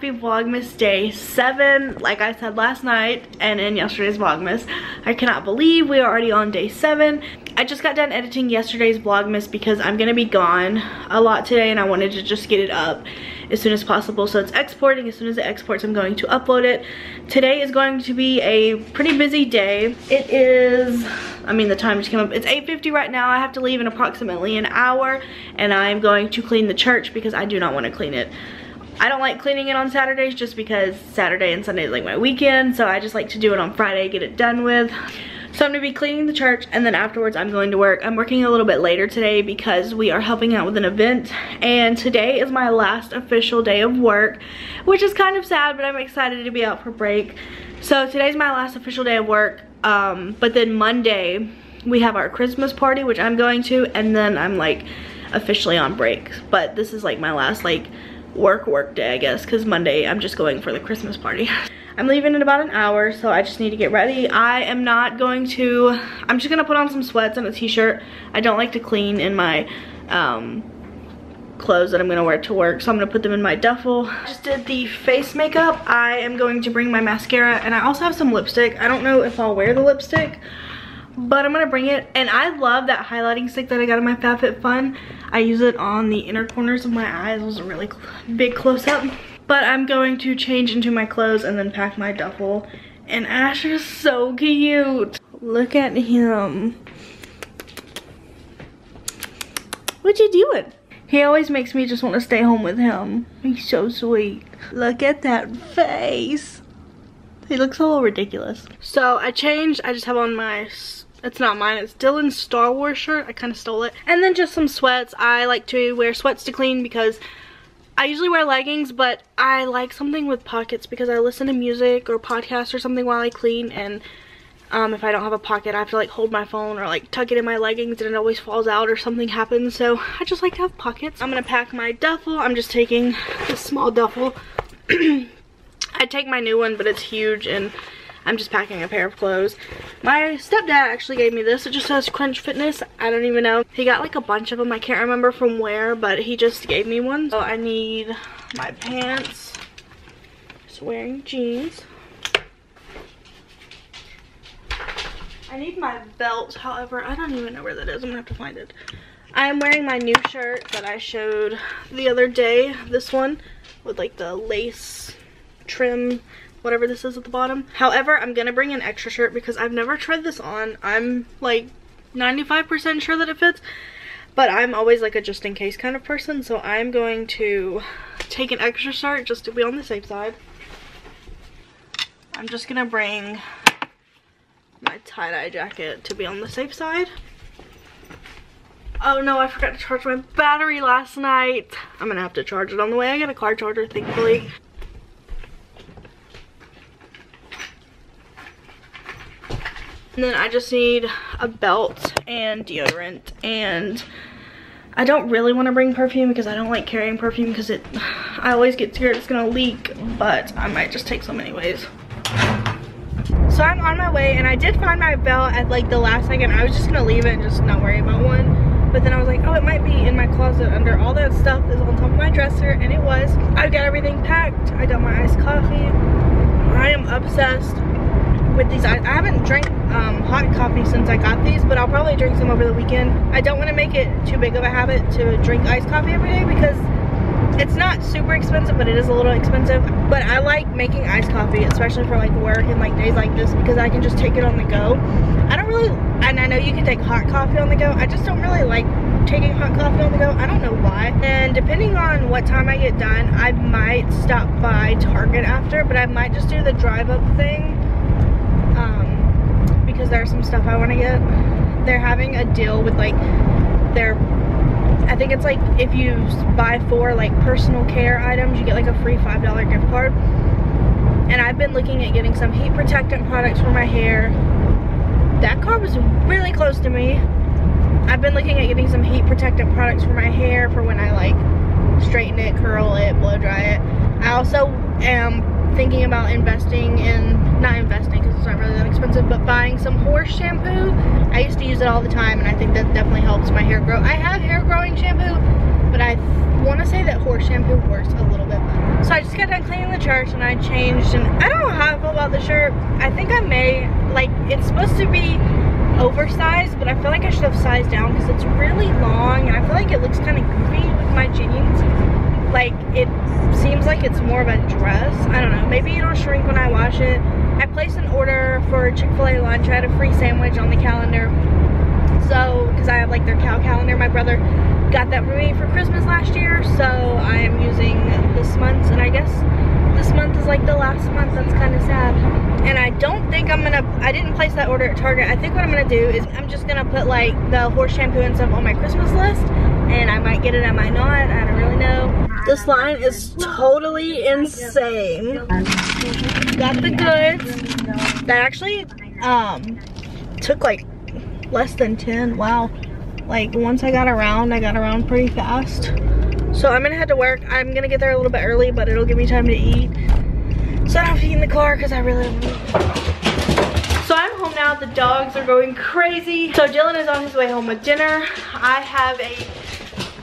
Happy Vlogmas day 7, like I said last night and in yesterday's Vlogmas. I cannot believe we are already on day 7. I just got done editing yesterday's Vlogmas because I'm going to be gone a lot today and I wanted to just get it up as soon as possible. So it's exporting, as soon as it exports I'm going to upload it. Today is going to be a pretty busy day. It is, I mean the time just came up, it's 8.50 right now. I have to leave in approximately an hour and I'm going to clean the church because I do not want to clean it. I don't like cleaning it on Saturdays just because Saturday and Sunday is like my weekend. So I just like to do it on Friday, get it done with. So I'm gonna be cleaning the church and then afterwards I'm going to work. I'm working a little bit later today because we are helping out with an event and today is my last official day of work, which is kind of sad, but I'm excited to be out for break. So today's my last official day of work, um, but then Monday we have our Christmas party, which I'm going to, and then I'm like officially on break. But this is like my last like work work day, I guess, because Monday I'm just going for the Christmas party. I'm leaving in about an hour, so I just need to get ready. I am not going to, I'm just gonna put on some sweats and a t-shirt. I don't like to clean in my um, clothes that I'm gonna wear to work, so I'm gonna put them in my duffel. Just did the face makeup. I am going to bring my mascara, and I also have some lipstick. I don't know if I'll wear the lipstick, but I'm gonna bring it. And I love that highlighting stick that I got in my FabFitFun. I use it on the inner corners of my eyes. It was a really big close-up. But I'm going to change into my clothes and then pack my duffel. And Ash is so cute. Look at him. What you doing? He always makes me just want to stay home with him. He's so sweet. Look at that face. He looks a little ridiculous. So I changed. I just have on my it's not mine. It's Dylan's Star Wars shirt. I kind of stole it. And then just some sweats. I like to wear sweats to clean because I usually wear leggings, but I like something with pockets because I listen to music or podcasts or something while I clean and um, if I don't have a pocket, I have to like hold my phone or like tuck it in my leggings and it always falls out or something happens. So I just like to have pockets. I'm gonna pack my duffel. I'm just taking this small duffel. I take my new one, but it's huge and I'm just packing a pair of clothes. My stepdad actually gave me this. It just says Crunch Fitness. I don't even know. He got like a bunch of them. I can't remember from where, but he just gave me one. So I need my pants. Just wearing jeans. I need my belt, however, I don't even know where that is. I'm gonna have to find it. I'm wearing my new shirt that I showed the other day. This one with like the lace trim whatever this is at the bottom. However, I'm gonna bring an extra shirt because I've never tried this on. I'm like 95% sure that it fits, but I'm always like a just in case kind of person, so I'm going to take an extra shirt just to be on the safe side. I'm just gonna bring my tie-dye jacket to be on the safe side. Oh no, I forgot to charge my battery last night. I'm gonna have to charge it on the way. I got a car charger, thankfully. And then I just need a belt and deodorant and I don't really want to bring perfume because I don't like carrying perfume because it I always get scared it's gonna leak but I might just take some anyways. So I'm on my way and I did find my belt at like the last second. I was just gonna leave it and just not worry about one. But then I was like, oh, it might be in my closet under all that stuff is on top of my dresser and it was. I've got everything packed. I got my iced coffee. I am obsessed with these. I haven't drank um, hot coffee since I got these, but I'll probably drink some over the weekend. I don't want to make it too big of a habit to drink iced coffee every day because it's not super expensive, but it is a little expensive. But I like making iced coffee, especially for like work and like days like this because I can just take it on the go. I don't really, and I know you can take hot coffee on the go. I just don't really like taking hot coffee on the go. I don't know why. And depending on what time I get done, I might stop by Target after, but I might just do the drive up thing because there's some stuff I want to get. They're having a deal with like their I think it's like if you buy four like personal care items, you get like a free $5 gift card. and I've been looking at getting some heat protectant products for my hair. That car was really close to me. I've been looking at getting some heat protectant products for my hair for when I like straighten it, curl it, blow dry it. I also am thinking about investing in, not investing because it's not really that expensive, but buying some horse shampoo. I used to use it all the time and I think that definitely helps my hair grow. I have hair growing shampoo, but I want to say that horse shampoo works a little bit better. So I just got done cleaning the church and I changed and I don't know how I feel about the shirt. I think I may, like it's supposed to be oversized, but I feel like I should have sized down because it's really long and I feel like it looks kind of goofy with my jeans. Like it like it's more of a dress. I don't know, maybe it'll shrink when I wash it. I placed an order for Chick-fil-A lunch. I had a free sandwich on the calendar. So, because I have like their cow calendar, my brother got that for me for Christmas last year. So I am using this month's and I guess this month is like the last month. That's kind of sad. And I don't think I'm gonna, I didn't place that order at Target. I think what I'm gonna do is I'm just gonna put like the horse shampoo and stuff on my Christmas list and I might get it, I might not, I don't really This line is totally insane. Got the goods. That actually um, took like less than 10, wow. Like once I got around, I got around pretty fast. So I'm gonna head to work. I'm gonna get there a little bit early, but it'll give me time to eat. So I don't have to eat in the car because I really don't So I'm home now. The dogs are going crazy. So Dylan is on his way home with dinner. I have a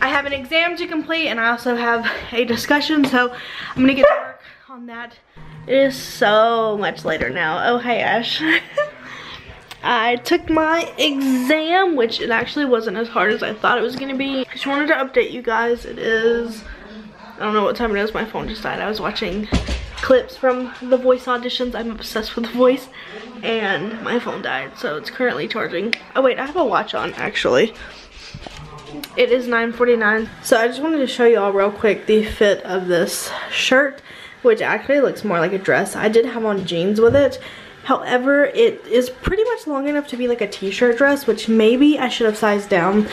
I have an exam to complete and I also have a discussion. So I'm gonna get to work on that. It is so much later now. Oh, hey Ash. I took my exam, which it actually wasn't as hard as I thought it was gonna be. I just wanted to update you guys. It is, I don't know what time it is. My phone just died. I was watching clips from the voice auditions. I'm obsessed with the voice and my phone died. So it's currently charging. Oh wait, I have a watch on actually. It is 9.49. So I just wanted to show you all real quick the fit of this shirt, which actually looks more like a dress. I did have on jeans with it However, it is pretty much long enough to be like a t-shirt dress, which maybe I should have sized down.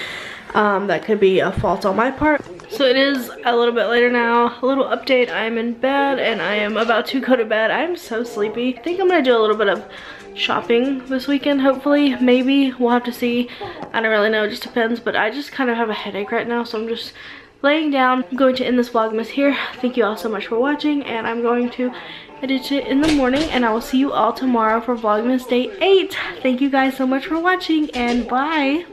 Um, that could be a fault on my part. So it is a little bit later now. A little update. I'm in bed and I am about to go to bed. I'm so sleepy. I think I'm to do a little bit of shopping this weekend, hopefully. Maybe. We'll have to see. I don't really know. It just depends. But I just kind of have a headache right now. So I'm just laying down. I'm going to end this vlogmas here. Thank you all so much for watching. And I'm going to edit it in the morning and I will see you all tomorrow for Vlogmas Day 8. Thank you guys so much for watching and bye.